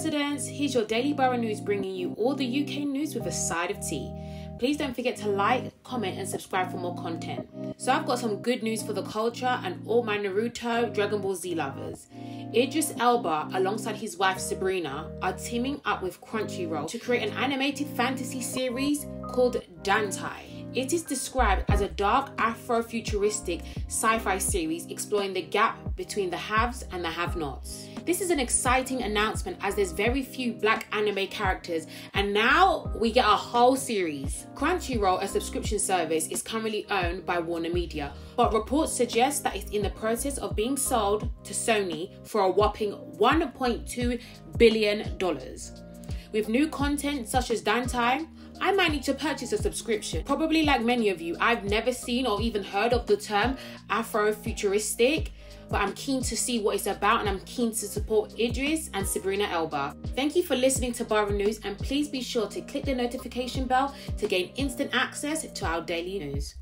residents, here's your daily borough news bringing you all the UK news with a side of tea. Please don't forget to like, comment, and subscribe for more content. So, I've got some good news for the culture and all my Naruto Dragon Ball Z lovers. Idris Elba, alongside his wife Sabrina, are teaming up with Crunchyroll to create an animated fantasy series called Dantai. It is described as a dark Afro-futuristic sci-fi series exploring the gap between the haves and the have-nots. This is an exciting announcement as there's very few black anime characters, and now we get a whole series. Crunchyroll, a subscription service, is currently owned by Warner Media, but reports suggest that it's in the process of being sold to Sony for a whopping $1.2 billion. With new content such as Dantai, I might need to purchase a subscription. Probably like many of you, I've never seen or even heard of the term Afrofuturistic, but I'm keen to see what it's about and I'm keen to support Idris and Sabrina Elba. Thank you for listening to Borough News and please be sure to click the notification bell to gain instant access to our daily news.